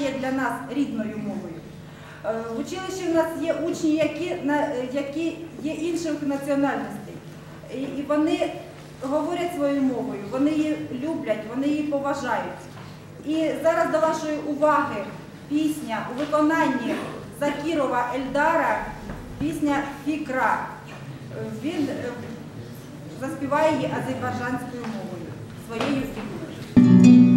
є для нас рідною мовою. Е, в училищі в нас є учні, які е, які є інших національностей. І вони говорять своєю мовою, вони її люблять, вони її поважають. І зараз до вашої уваги пісня у виконанні Закірова Ельдара, пісня Фікра. Е, він заспіває її азербайджанською мовою, своєю фігурою.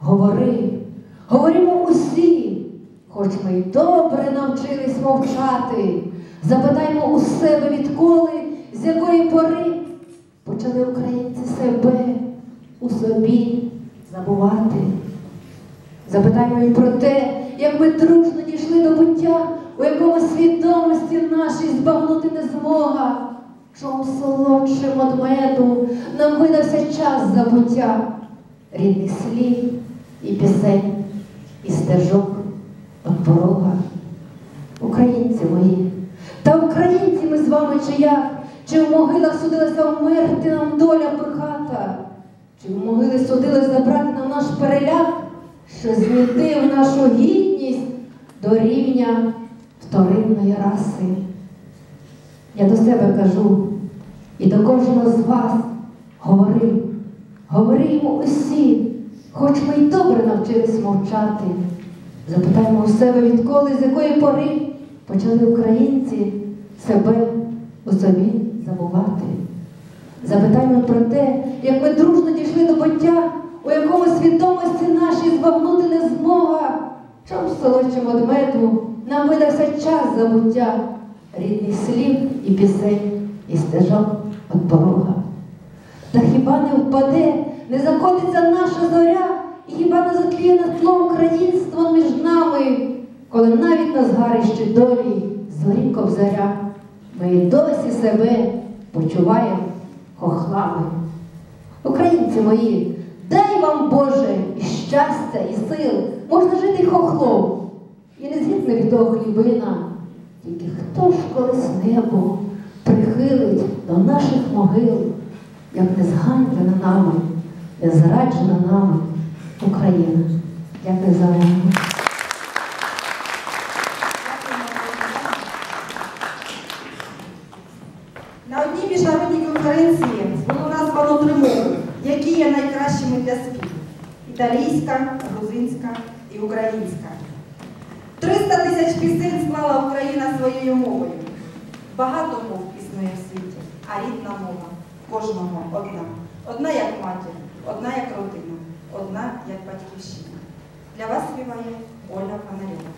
Говори, говоримо усі, хоч ми й добре навчились мовчати, запитаймо у себе відколи, з якої пори. Почали українці себе у собі забувати. Запитаймо і про те, як ми дружно дійшли до буття, у якому свідомості нашій збагнути не змога. Чом солодшим од меду нам видався час забуття, рідних слів і пісень, і стежок от порога. Українці мої, та українці ми з вами чи як, чи в могилах судилася вмерти нам доля пихата, чи в могили судили забрати нам наш переляк, що змітив нашу гідність до рівня вторинної раси. Я до себе кажу і до кожного з вас говори, говоримо усі, хоч ми й добре навчились мовчати. Запитаємо у себе, відколи, з якої пори почали українці себе у собі забувати. Запитаємо про те, як ми дружно дійшли до буття, у якому свідомості нашій збагнути не змога, чом солодшим од меду нам видався час забуття рідних слів і пісень, і стежок від порога. Та хіба не впаде, не закотиться наша зоря, і хіба не затліє на тло українство між нами, коли навіть на згарищі долі зорі кобзаря, ми й досі себе почуваємо хохлами. Українці мої, дай вам Боже і щастя, і сил, можна жити й хохлом, і не згідно від того хлібина. Тільки хто ж колись небо прихилить до наших могил, як не зганьблена нами, не зраджена нами Україна. Дякую за увагу. На одній міжнародній конференції було названо три мови, які є найкращими для співу: італійська, грузинська і українська. 300 тисяч пісень склала Україна своєю мовою. Багато мов існує в світі, а рідна мова кожного одна. Одна як матір, одна як родина, одна як батьківщина. Для вас співає Оля Панарьова.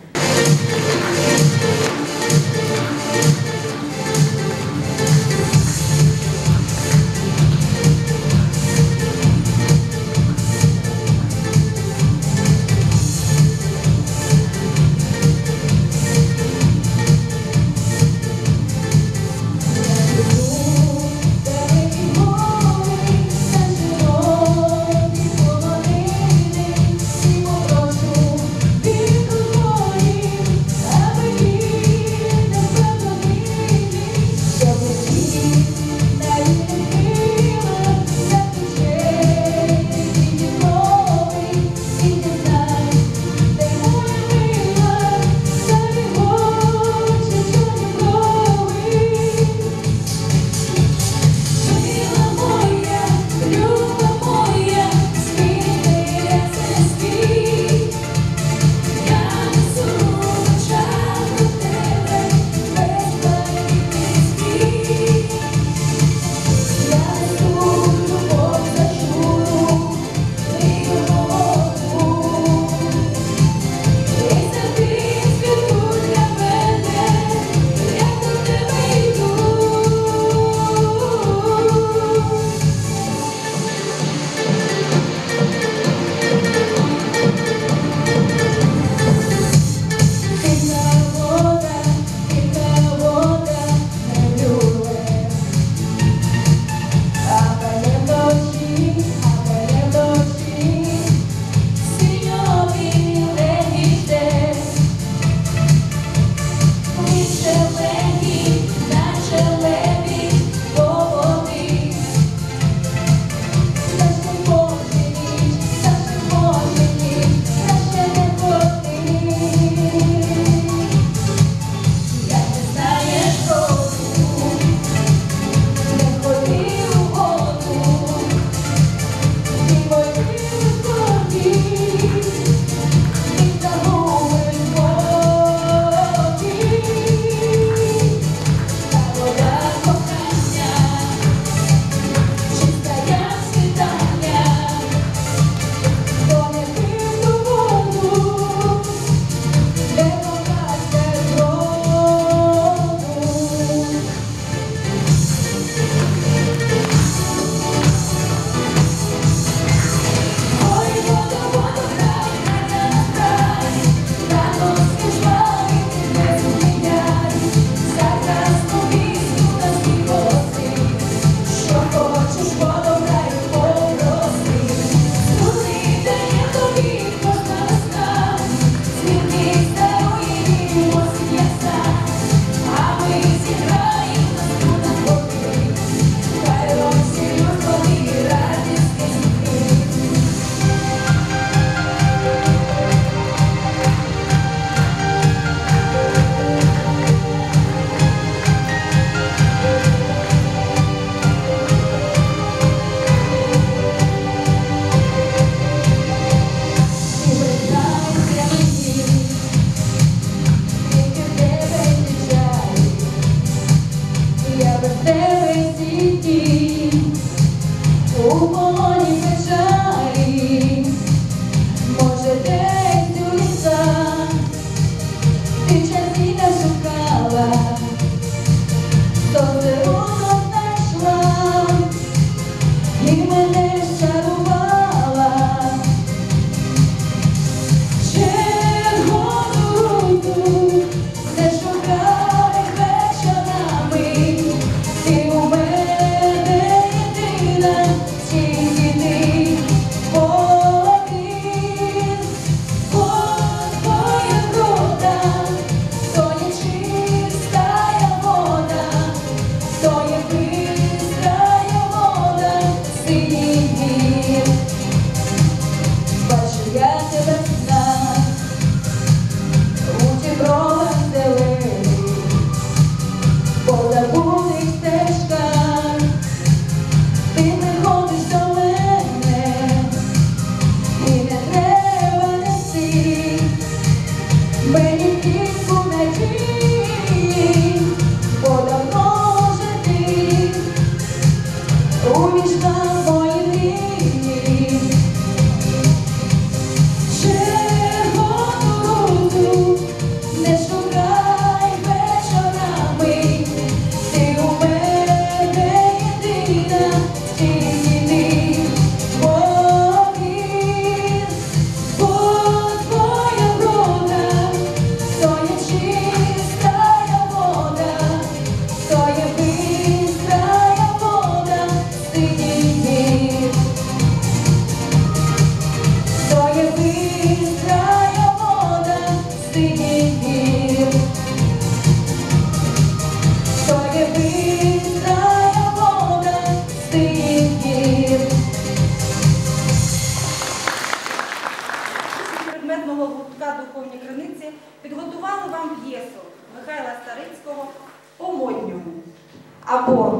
Або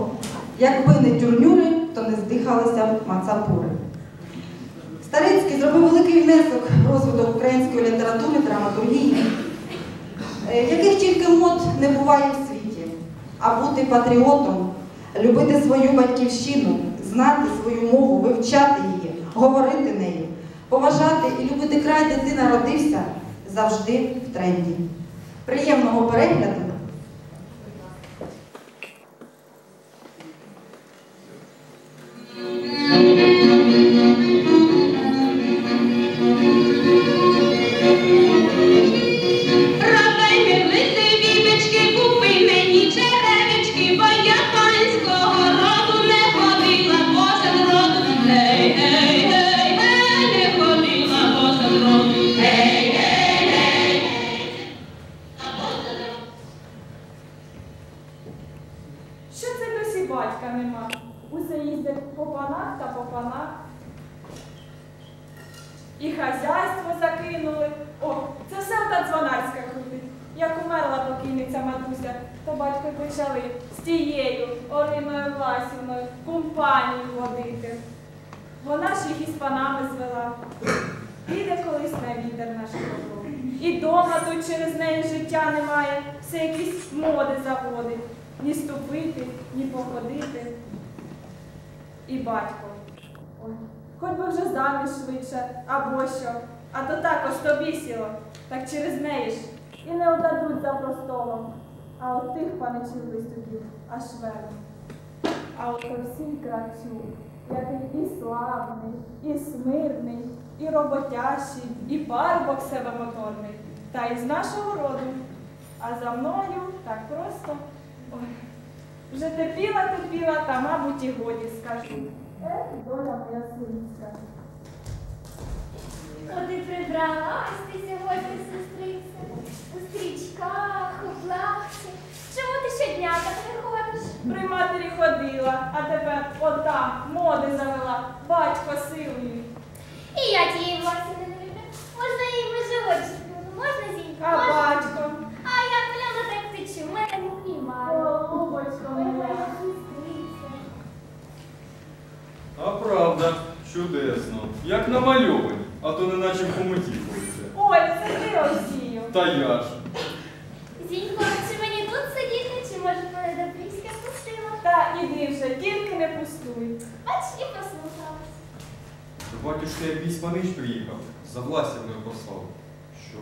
якби не тюрнюри, то не здихалися б мацапури. Старицький зробив великий внесок в розвиток української літератури, драматургії, е, яких тільки мод не буває в світі. А бути патріотом, любити свою батьківщину, знати свою мову, вивчати її, говорити нею, поважати і любити край, де ти народився, завжди в тренді. Приємного перегляду! Тут через неї життя немає, все якісь моди заводить. Ні ступити, ні походити. І батько. Ой, хоч би вже заміж швидше, або що. А то так ось тобі сіло, так через неї ж. І не отдадуть за простолом. А от тих паничів виступів аж верно. А от всій крацю, який і славний, і смирний, і роботящий, і парубок себе моторний, та із нашого роду. А за мною так просто. Ой, вже терпіла, терпіла, та, мабуть, і годі скажу. Ех, доля моя синська. От і прибралась ти сьогодні, сестриця, у стрічках, у плахті. Чому ти щодня так не ходиш? При матері ходила, а тепер отам моди завела, батько силою. І я тієї Васі не люблю. Можна їй меживочі, можна зінька, А можна? батько? А я прямо так течу, мене не мало. О, батько моя. А правда, чудесно. Як намальовані, а то не наче в хомуті ходиться. Ой, це ти Росію. Та я ж. Зінько, чи мені тут сидіти, чи може мене до Пріська пустила? Та іди вже, тільки не пустуй. Бач, і послухалась. Батюшка як вісь панич приїхав, за власівною послав. Що?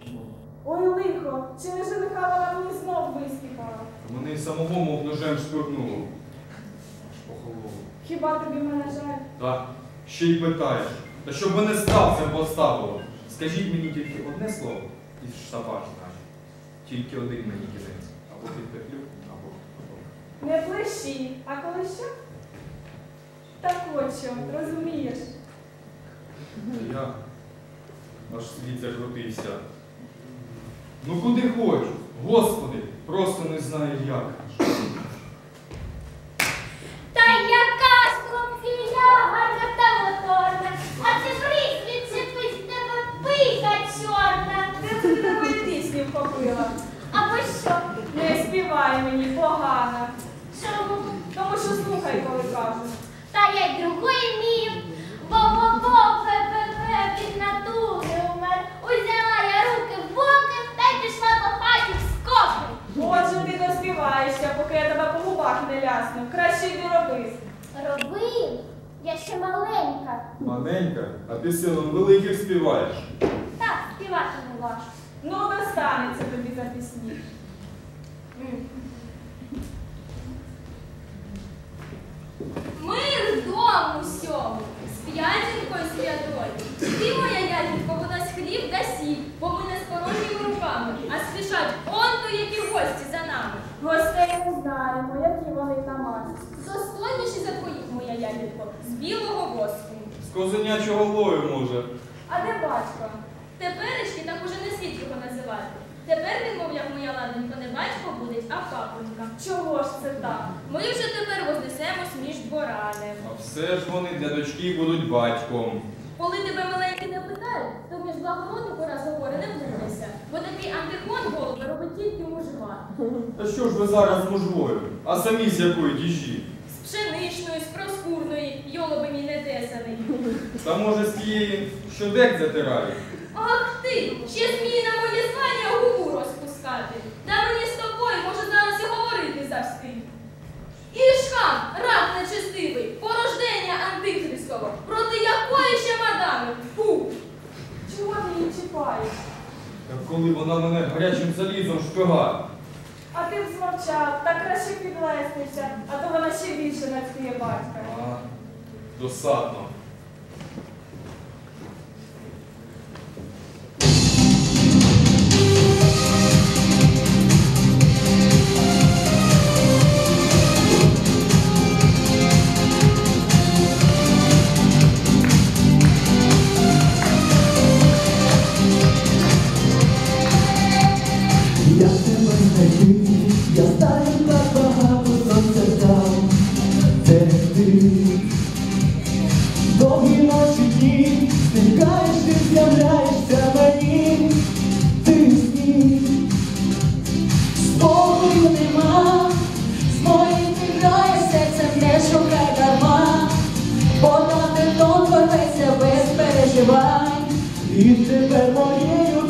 Ой, лихо, чи не жениха вона мені знов вискіпала? Мене й самого мов ножем шпурнуло. Аж похололо. Хіба тобі мене жаль? Так, ще й питаєш. Та щоб мене ставцем поставило. Скажіть мені тільки одне слово і штабаш наш. Тільки один мені кінець. Або під петлю, або. Не плещи, а коли що? Так от що, розумієш? Я аж світ закрутився. Ну куди хочу? Господи, просто не знаю як. Та яка ж хлопція гарна та моторна, а ти брись, відчепись в тебе пика чорна. Це ти такої пісні вхопила? Або що? Не співай мені погано. Чому? Тому що слухай, коли кажу. Та я й другої вмію. Бо-бо-бо, пе-пе-пе, від натуги умер. Узяла ти поки я тебе по губах не лясну. Краще йди роби. Роби, я ще маленька. Маненька, а ти силом великих співаєш. Так, співати не важко. Ну, достанеться тобі за пісні. Мир дому всьому, з п'ятінкою святою. Ти, моя ядінко, у нас хліб сіль, бо ми не з порожніми руками, а спішать он то які гості за нами. Гостей не знаємо, які вони там мають. Достойніші за твоїх, моя ядінко, з білого воску. З козенячого лою може. А де батько? Теперечки так уже не слід його називати. Тепер він, мов як моя ладенько, не батько буде, а папонька. Чого ж це так? Ми вже тепер вознесемось між дворами. А все ж вони для дочки будуть батьком. Коли тебе благородних Борис не вдумайся, бо такий антихон голови робить тільки мужива. Та що ж ви зараз мужвою? А самі з якої діжі? З пшеничної, з проскурної, йолоби мій не тесаний. Та може з тієї, що дек затирає? Ах ти! Ще змій на моє звання губу розпускати. Та мені з тобою, може, зараз і говорити завстиг. Ішхам, раб нечестивий, порождення антихристова, проти якої ще мадами? Фу! Чого ти її чіпаєш? Та коли вона мене гарячим залізом шпигає. А ти б змовчав, так краще підлестився, а то вона ще більше нацькує батька. А, досадно. То твориться без переживань. І тепер моєю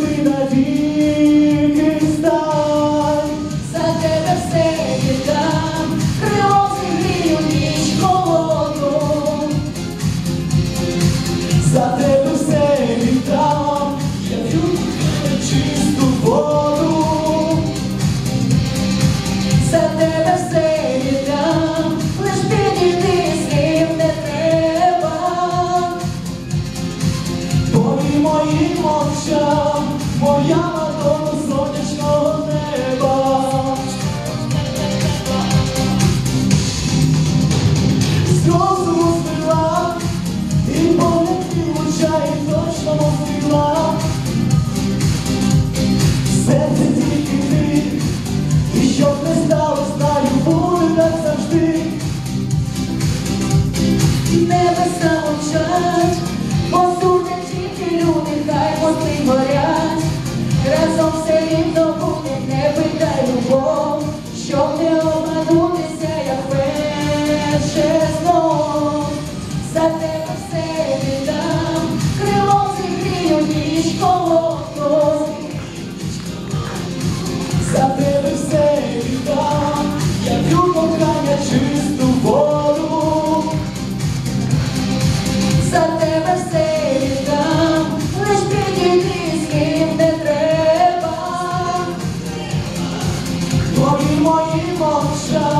won't stop.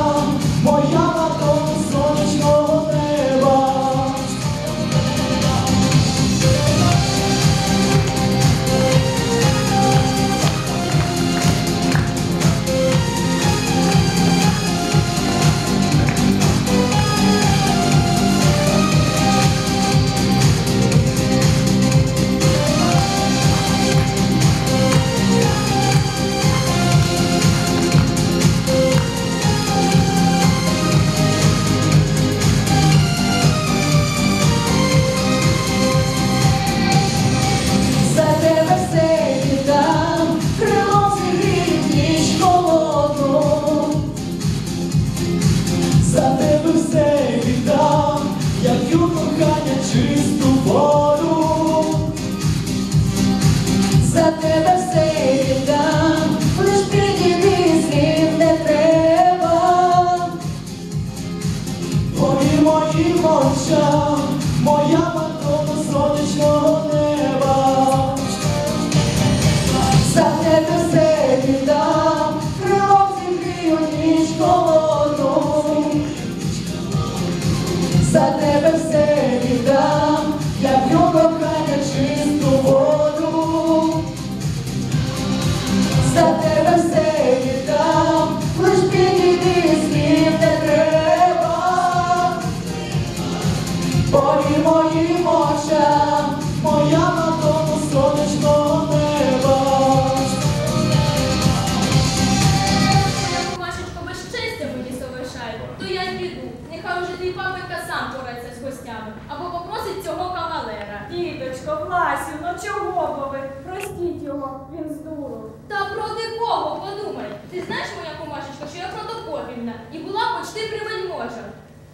Власю, ну чого бо ви? Простіть його, він здуров. Та проти кого подумай? Ти знаєш, моя комашечка, що я протокопільна і була почти привельможа.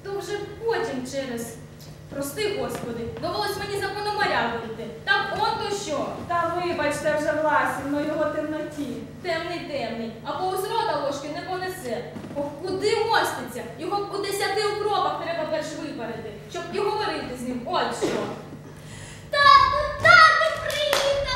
То вже потім через. Прости, Господи, довелось мені за пономаря вийти. Так он то що? Та вибачте вже Власю, ну його темноті. Темний темний, а повз рота ложки не понесе. Ох, куди моститься? Його у десяти укропах треба перш випередити, щоб і говорити з ним. От що. Тату, тату, приїхали! Це наробився і честі ж добився. Ех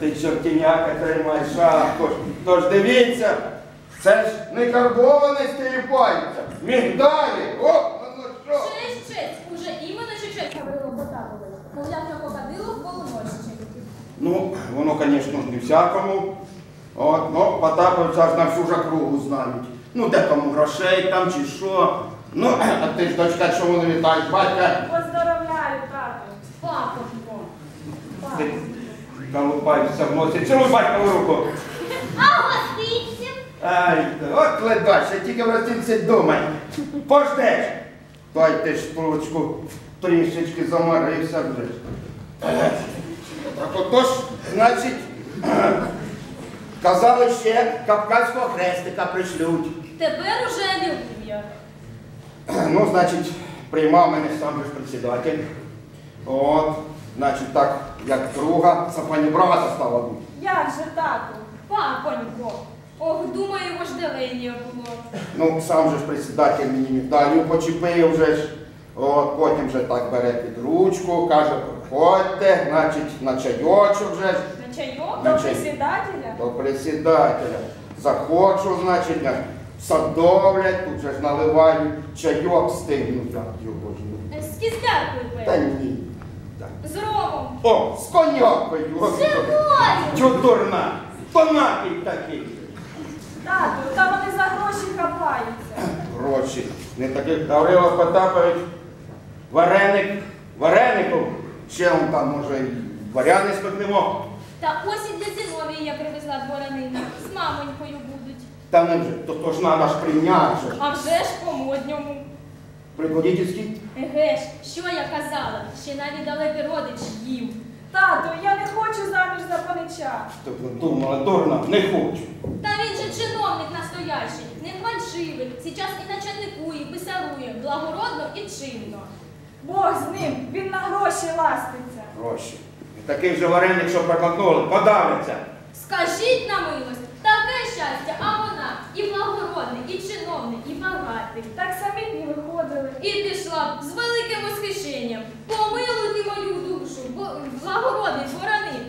ти, чортіняка тримай шапку. Тож дивіться, це ж не карбований стиліпається. Мігдалі, о, честь, уже іменно честь Гаврило Потапович. Мов як покадило в полунощі. Ну, воно, звісно, не всякому. От, ну, Потапович аж на всю ж округу знають. Ну, де кому грошей там чи що. Ну, а ти ж дочка, що вони літають, батька. Поздоровляю, тату. Ти колупаєшся в носі. Цілуй батькову руку. А гостинців? Ай, от ледач, я тільки в гостинці думай. Пождеш. Дай ти ж трубочку трішечки замарився вже. Так отож, значить, казали ще кавказького хрестика пришлють. Тепер уже не вб'я. Ну, значить, приймав мене сам же председатель. От, значить, так, як друга, це пані брата стала бути. Як же, тату? Папонько. Ох, думаю, вожделення було. Ну, сам же ж председатель мені медалю почепив вже ж. От, потім вже так бере під ручку, каже, приходьте, значить, на чайочок вже ж, На чайок? До На чай. присідателя? до председателя. Захочу, значить, на садовлять, тут же ж наливають чайок стигнуть, як його ж. ну. Е, З кізляркою Та ні. Так. З ромом. О, з коньякою. Чудурна. Тонакий такий. Тату, та вони за гроші хапаються. Гроші. Не таких Гаврило Потапович. Вареник. Вареником. Ще он там, може, і варяни спекнемо. Та ось і для Зіновії я привезла дворянина. З мамонькою будуть. Та не вже, то, то ж надо ж прийняти. же ж. А вже ж по-модньому. Предводительський. Еге ж, що я казала? Ще навіть далекий родич їв. Тату, я не хочу заміж за панича. Тобто думала, дурна, не хочу. Та він же чиновник настоящий, не фальшивий, сейчас і начальникує, і писарує, благородно і чинно. Бог з ним, він на гроші ластиться. Гроші. І такий же вареник, що прокликнули, подавиться. Скажіть на милость, таке щастя, а вона і благородний, і чиновний, і багатий. Так самі не виходили. І пішла б з великим восхищенням. Бо благородний дворянин.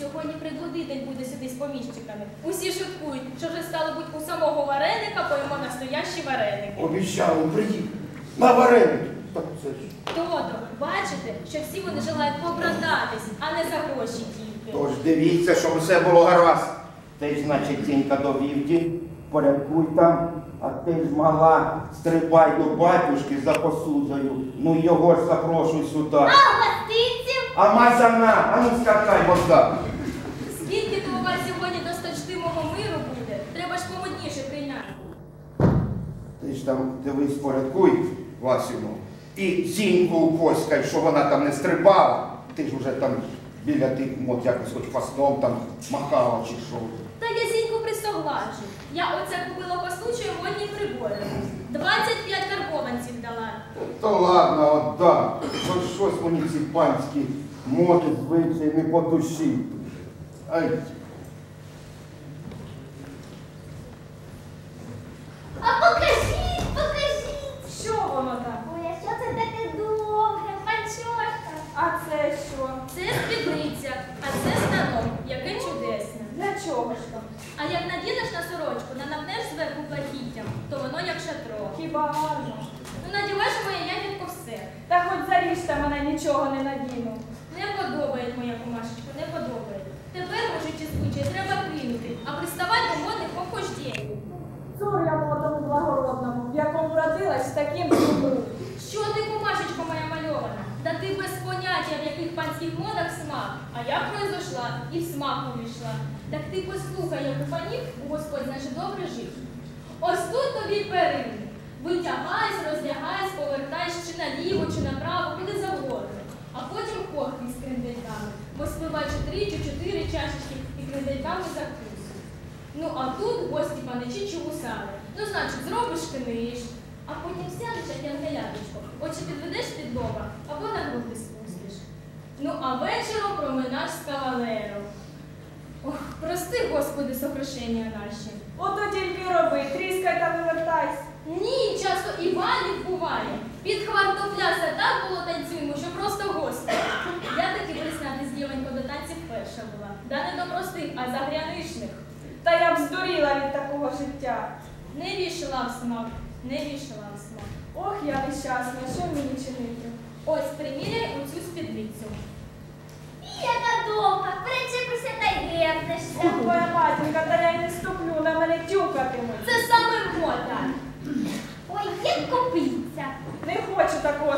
Сьогодні предводитель буде сюди з поміщиками. Усі шуткують, що вже стало бути у самого вареника поїмо настоящі вареники. Обіцяли, приїхали. На вареник. Так це ж. Тодо, бачите, що всі вони желають попродатись, а не за гроші тільки. Тож дивіться, щоб все було гаразд. Ти ж, значить, цінька до вівді, порядкуй там, а ти ж мала, стрибай до батюшки за посудою. Ну його ж запрошуй сюди. А гостинців? А мазана, а ну скакай, вода. Скільки то у вас сьогодні досточтимого миру буде, треба ж помодніше прийняти. Ти ж там дивись, порядкуй, Васюну. І зіньку упоськай, що вона там не стрибала. Ти ж уже там біля тих мод якось хоч фастом там махала чи що. Та я зіньку присогладжу. Я оце купила по случаю модні прибори. 25 карбованців дала. То ладно, отдам. То щось мені ці панські моди звичай не по душі. Ай, А покажіть, покажіть. Що воно там? Ой, а що це таке довге, панчошка? А це що? Це спідниця, а це чудесне. Там? А як надінеш на сорочку, на напнеш зверху платіттям, то воно як шатро. Хіба гарно? Ну надіваєш моє ягідко все. Та хоч заріжте мене нічого не надіну. Не подобає моя комашечка, не подобає. Тепер мужичі звичай треба кинути, а приставати до модних похождень. Цур я була тому благородному, в якому родила таким зубру. Що ти, кумашечко моя мальована? Да ти без поняття, в яких панських модах смак. А я произошла і в смак увійшла. Так ти послухай, як у панів Господь значить добре жив. Ось тут тобі перини. Витягайся, роздягайся, повертайся чи наліво, чи направо, куди завгодно. А потім кохни з крендельками. Бо спливай чи три, чи чотири чашечки і крендельками закусуй. Ну а тут гості паничі чи гусари. Ну, значить, зробиш книж, а потім сядеш, як янголяточко, очі підведеш під лоба або на груди спустиш. Ну, а вечором проминаш з кавалером. Ох, прости, Господи, сокрушення наші. Ото тільки роби, тріскай та вивертайся. Ні, часто і валік буває. Під хвартопляса так було танцюємо, що просто господи. Я таки присняти з дівонько до танців перша була. Да не до простих, а загряничних. Та я б здуріла від такого життя. Не вішала в смак, не вішала в смак. Ох, я нещасна, що мені чинити? Ось приміряй оцю спідницю. Яка довга, причепися та й гепнешся. Твоя матінка, та я й не ступлю, на мене тюкатимуть. Це саме мода. Ой, як копиться. Не хочу такого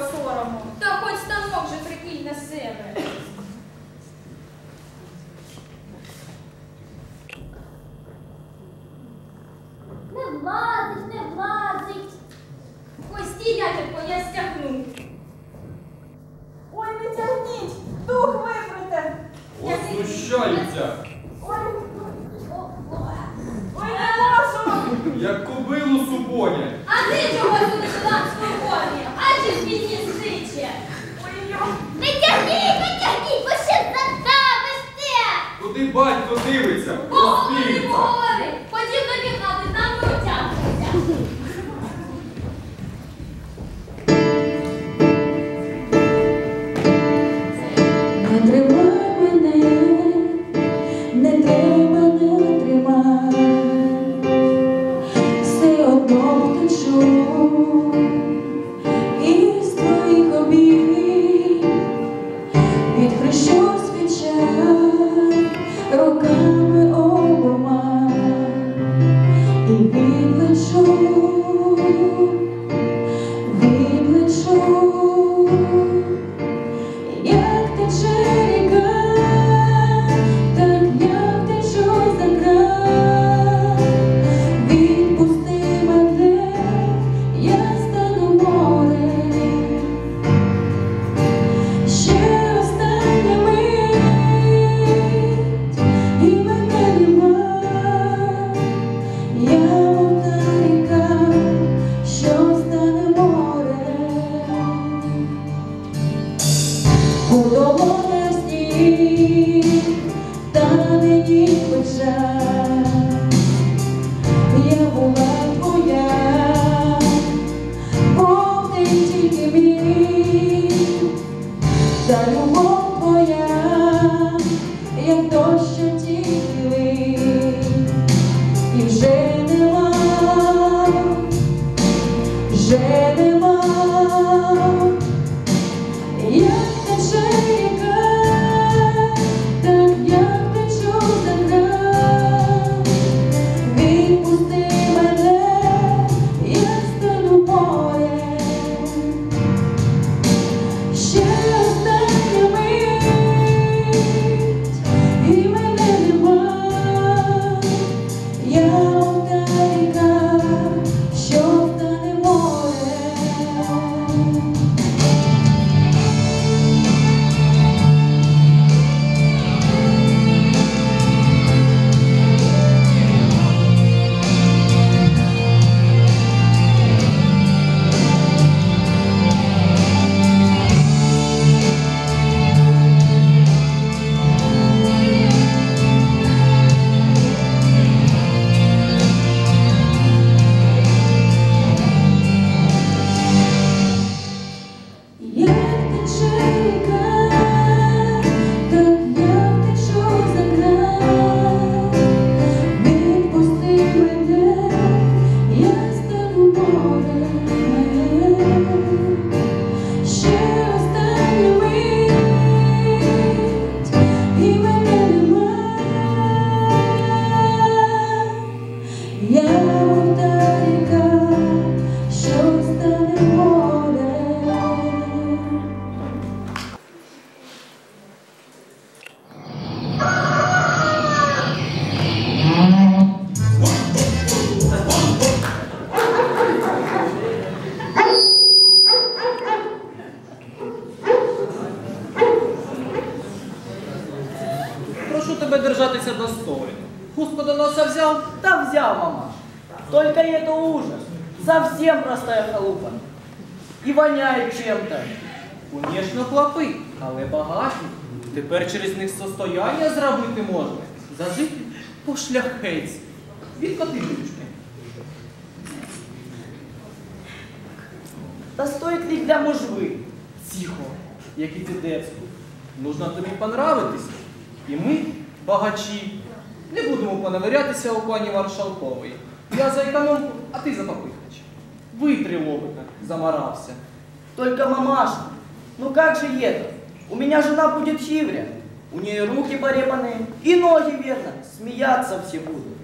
как же это? У меня жена будет хивря. У нее руки порепанные и ноги верно. Смеяться все будут.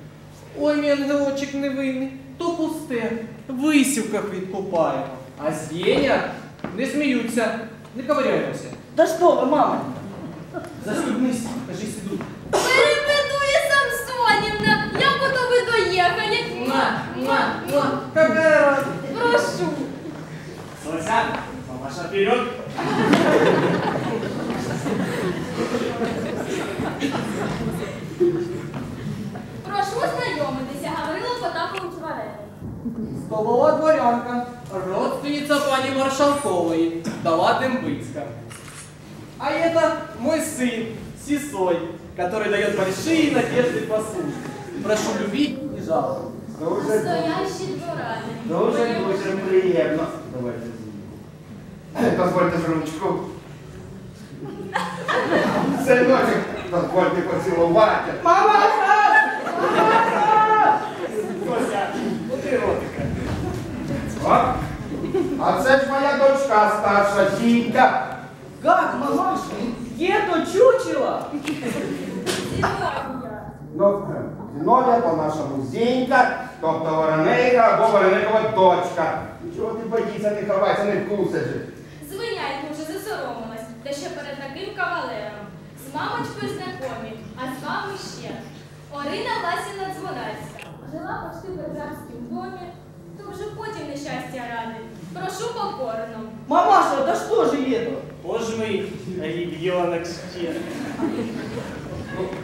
Ой, мій ангелочек невинний, то пусте. В висівках відкупаємо. А зєня не сміються, не ковиряємося. Да что вы, мама? Застібнись, кажи сіду. Перепитує Самсонівна, як ото ви доїхали? Муа, муа, муа. Какая радость. Прошу. Сося, мамаша вперед. Прошу знайомитися, Гаврило Потапович Варений. Столова дворянка, родственница пани Маршалковой, Дала Дембыцка. А это мой сын, Сисой, который дает большие надежды по службе. Прошу любить и жаловать. Дуже, Настоящі дворани. дуже, дуже приємно. Давайте ж ручку. Синочок, дозвольте поцілувати. Куди ротика? О, а це ж моя дочка старша, Зінька. Как, мамаша? Это чучело? Ну, Зіновія по-нашому Зінька, тобто Варенейка або Вареникова дочка. Чого ти боїшся, не ховайся, не вкусиш. Же. Звиняй, дуже засоромилась, та ще перед таким кавалером. З мамочкою знайомі, а з вами ще. Орина Ласіна Дзвонарська. Жила почти в графському домі, то вже потім нещастя ради. Прошу покорно. Мамаша, да что же это? Пожми, ребенок ще.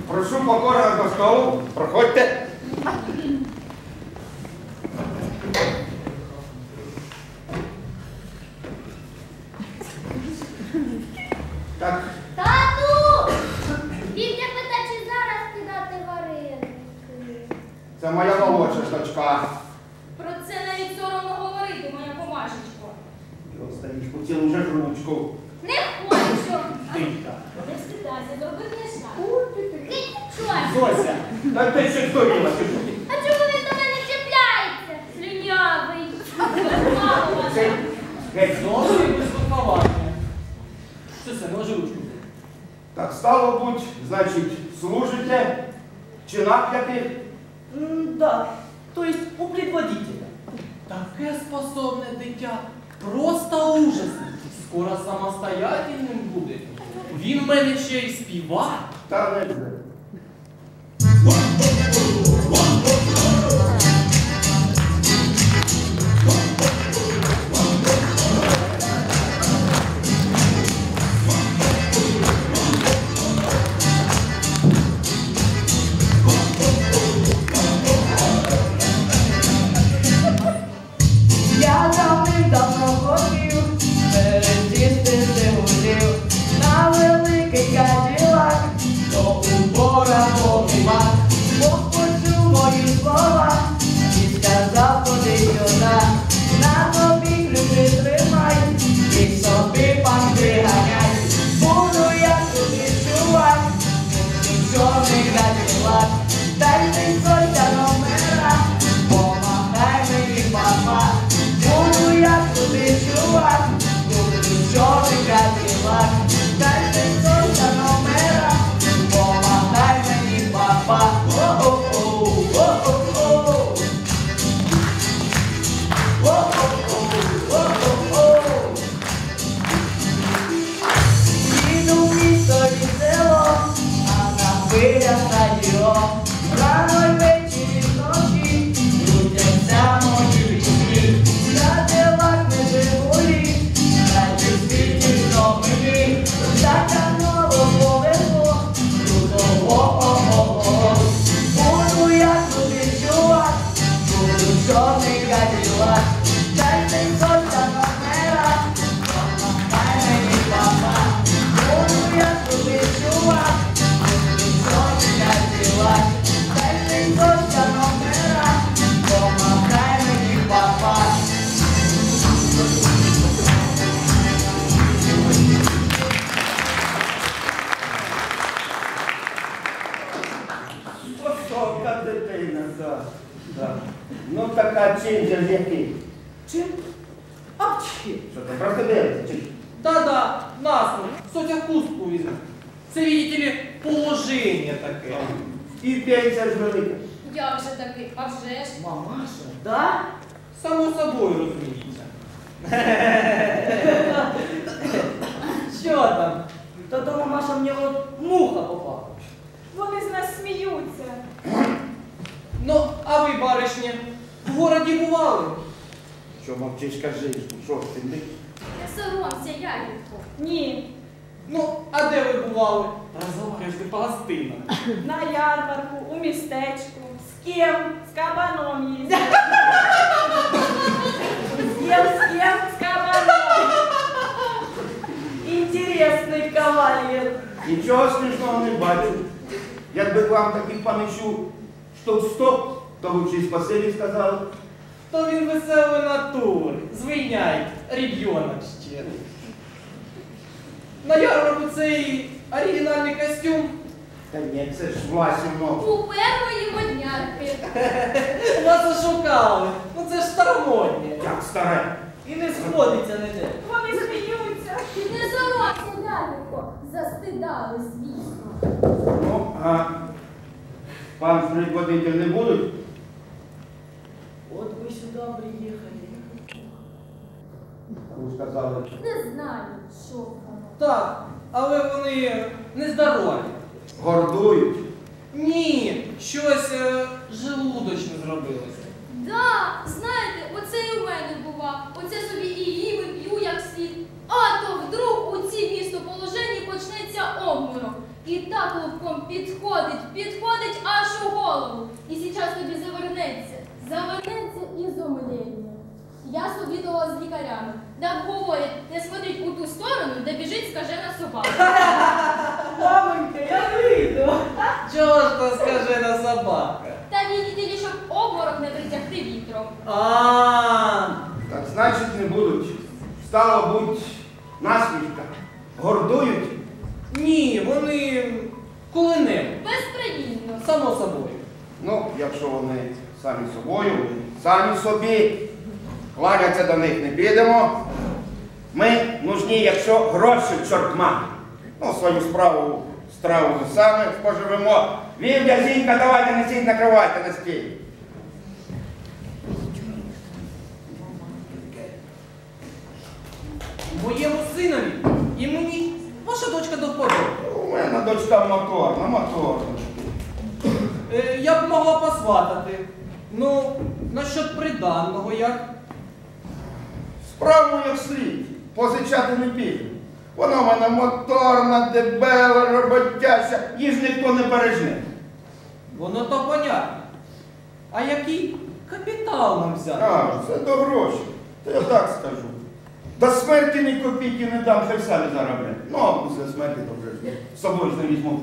Прошу покорно до столу, проходьте. Насміх, сотя хустку візьме. Це, видите ли, положення таке. І пенсія ж велика. Як же таки? А вже ж. Мамаша, да? Само собою розуміється. Що там? Та то мамаша мені от муха попала. Вони з нас сміються. Ну, а ви, баришня, в городі бували? Що мовчиш, кажи, що ж ти? Не- соромся, ягідку. Ні. Ну, а де ви бували? Розговорюєш ти палестина. На ярмарку, у містечку. З ким? З кабаном їздили. З ким, з ким? З кабаном. Інтересний кавалер. Нічого смішного не бачу. Якби вам таких паничу штук сто, то ви й спасибі сказали. То він веселий натур. Звиняй, ще. На ярмарку цей оригінальний костюм. Та ні, це ж Васіно. У первої моднярки. Вас ошукали. Ну це ж старомоднє. Як старе. І не сходиться ніде. Вони сміються. Не соромся, ягідко. Застидали, звісно. Ну, а пан предводитель не будуть? От ви сюди приїхали. Ви сказали. Не знаю, що воно. Так, але вони нездорові. Гордують. Ні, щось е, желудочне зробилося. Да, знаєте, оце і у мене бува. Оце собі і їм, і п'ю як слід. А то вдруг у цій містоположенні почнеться обморок. І так ловком підходить, підходить аж у голову. І зараз тобі завернеться. Завернеться і зомління. Я совітувала з лікарями. Так говорять, не смотріть у ту сторону, де біжить скажена собака. Мамонька, я вийду. Чого ж то скажена собака? Та відійдіть, щоб обморок не притягти вітром. А, Так значить не будуть. Стало буть насмішка. Гордують. ні, вони коли-небудь. Безпривільно. Само собою. Ну, якщо вони самі собою, самі собі, кланяться до них не підемо. Ми нужні, якщо гроші чортма. Ну, свою справу, страву ми самі споживемо. Вівдя, зінька, давайте несіть, накривайте на стіль. Моєму синові і мені ваша дочка до вподоби. У мене дочка моторна, моторна. Е, я б могла посватати. Ну, насчет приданного як. Справу як слід, позичати не піде. Вона в мене моторна, дебела, роботяща, її ж ніхто не бережне. Воно то понятно. А який капітал нам взяти? А, це до грошей. То я так скажу. До смерті ні копійки не дам, хай самі зароблять. Ну, а після смерті то вже з собою ж не візьму.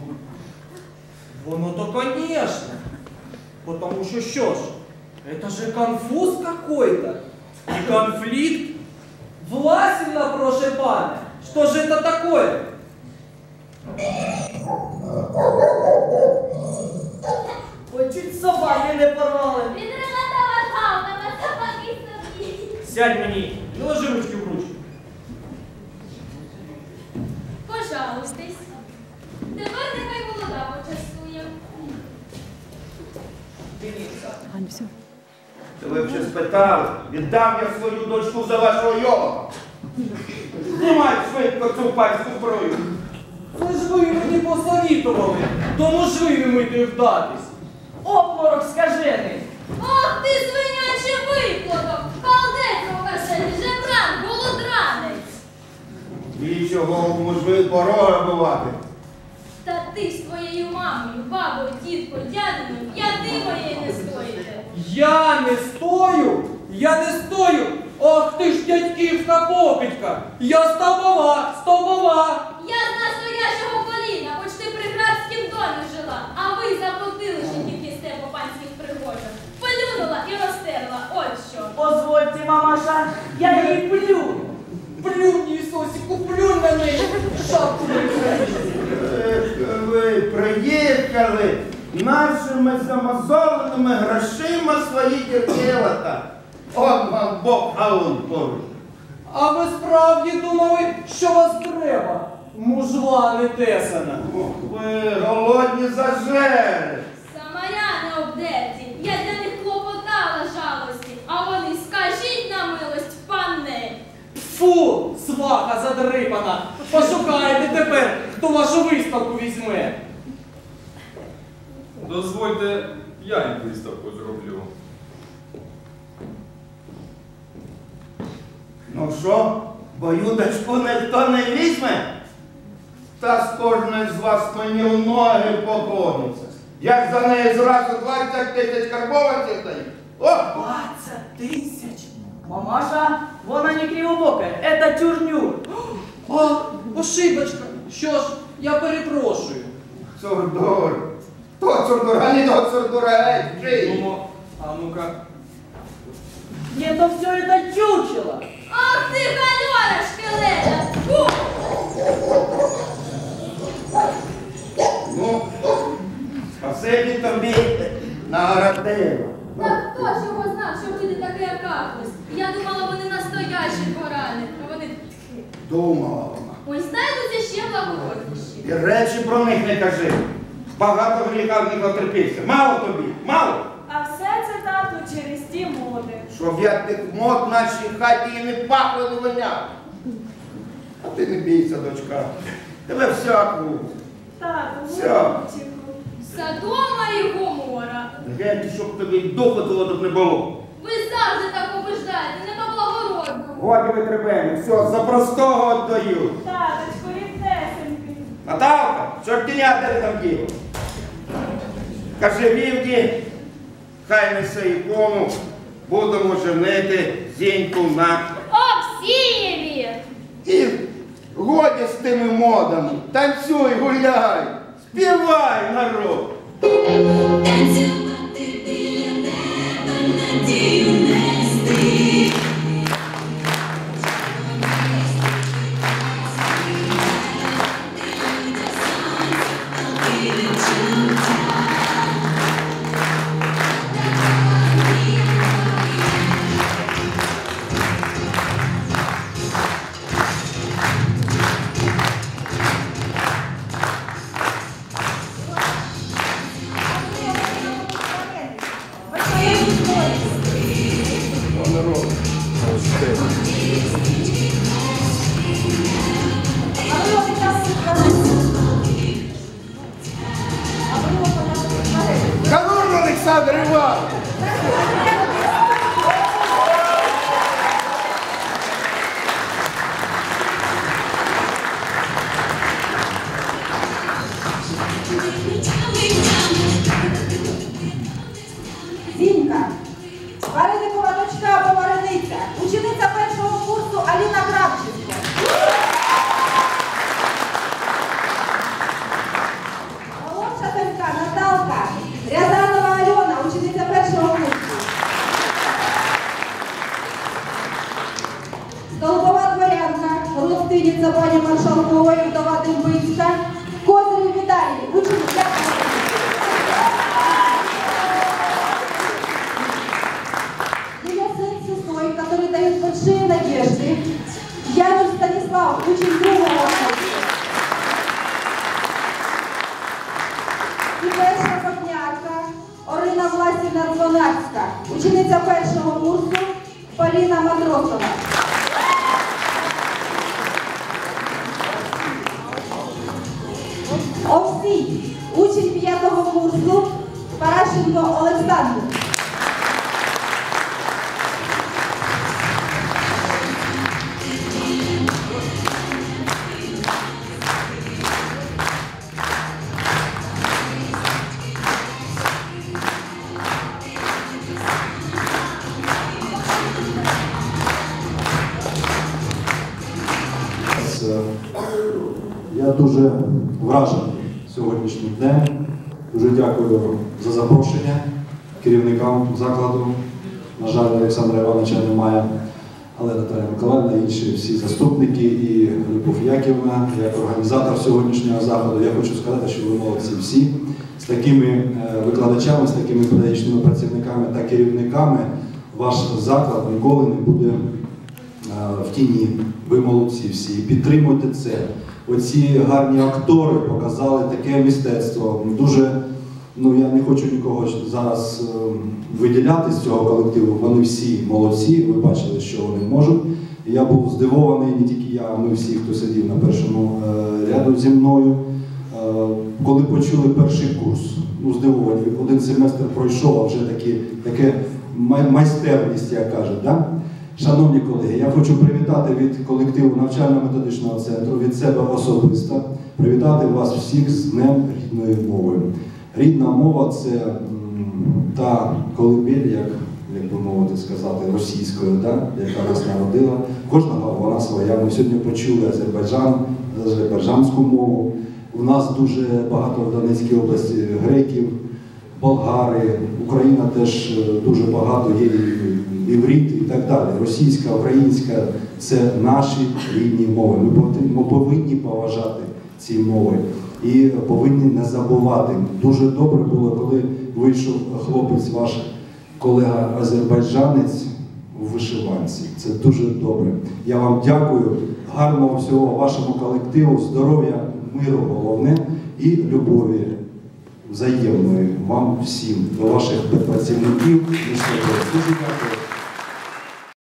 Воно то, конечно. Потому что что ж, это же конфуз какой-то. И конфликт. Власина, проше пане. Что же это такое? Ой, чуть собаки не порвали. Відрилата варгавка на собаки собі. Сядь мені, не ложи ручки в ручку. Пожалуйстесь. Тепер нехай Та ви вже спитали, віддам я свою дочку за вашого йолоба. Знімай швидко цю панську зброю. Ви ж ви мені посовітували. До можливі мити вдатись. Обморок скажений. Ох ти свиняче викладок! Халдець покажений, жебран, голодранець! І чого можливо пороги бувати. Та ти з твоєю мамою, бабою, тіткою, дядиною, п'яти моєї не стоїте. Я не стою! Я не стою! Ох ти ж дядьківська покидька! Я стовбова! Стовбова! Я з настоящого коліна, хоч ти при графськім домі жила, а ви заплатили тільки сте по панських пригожах. Полюнула і розтерла, от що. Позвольте, мамаша, я її плю. Плюнь, Ісосіку, плюнь на неї! Шапку Ви приїхали нашими замазоленими грошима свої діркелата. Он вам Бог, а он поруч. А ви справді думали, що вас треба? Мужла не тесана. Ви голодні зажери. Самаряни обдерті, я для них клопотала жалості, а вони скажіть на милость, пане. Фу, сваха задрипана. Пошукайте тепер, хто вашу виставку візьме. Дозвольте, я їм виставку зроблю. Ну що, бою дочку ніхто не візьме? Та з кожної з вас мені в ноги поклониться. Як за неї зразу 20 тисяч карбованців дають. О! 20 тысяч! Мамаша, вон они кривобокая, это тюрнюр. О, ошибочка. Що ж, я перепрошую. Цурдур. То цурдур, а не то цурдура, ей, жий. А ну-ка. Нет, то все это чучело. Ах ти гальора шкелета! Фу! Ну, спасибі тобі нагородила. Так хто ж його знав, що буде таке кахлось? Я думала, вони настоящі барани, а вони такі. Думала вона. Ой, знайдуться ще благородніші. І речі про них не кажи. Багато гріха в них отерпівся. Мало тобі, мало. А все це тату через ті моди. Щоб я тих мод в нашій хаті і не пахло воняв. А ти не бійся, дочка. Тебе всяку. Тату, Все. голубчику. Содома Геть, щоб тобі й духу тут не було. Ви завжди так побеждаєте, не по благородному. Годі ви требені, все, за простого віддаю. Таточко, ріднесенький. Наталка, чортеня де ти там діло? Кажи вівді, хай несе ікону, будемо женити зіньку на. Овсієві! І годі з тими модами. Танцюй, гуляй, співай, народ. Біля You. Молодці всі з такими е, викладачами, з такими педагогічними працівниками та керівниками ваш заклад ніколи не буде е, в тіні. Ви молодці всі. Підтримуйте це. Оці гарні актори показали таке мистецтво. Дуже, ну я не хочу нікого зараз е, виділяти з цього колективу. Вони всі молодці. Ви бачили, що вони можуть. Я був здивований, не тільки я, а ми всі, хто сидів на першому е, ряду зі мною. Коли почули перший курс, ну здивовані, один семестр пройшов, а вже такі, таке майстерність, як кажуть. Да? Шановні колеги, я хочу привітати від колективу навчально-методичного центру, від себе особисто, привітати вас всіх з Днем рідної мови. Рідна мова це та колибель, як, як би мовити сказати, російською, да? яка нас народила. Кожного вона своя. Ми сьогодні почули Азербайджан, азербайджанську мову. У нас дуже багато в Донецькій області греків, болгари, Україна теж е, дуже багато є і- іврит і так далі. Російська, українська це наші рідні мови. Ми повинні поважати ці мови і повинні не забувати. Дуже добре було, коли вийшов хлопець, ваш колега азербайджанець у вишиванці. Це дуже добре. Я вам дякую. Гарного всього вашому колективу, здоров'я, миру головне і любові взаємної вам всім, до ваших працівників. Дуже дякую.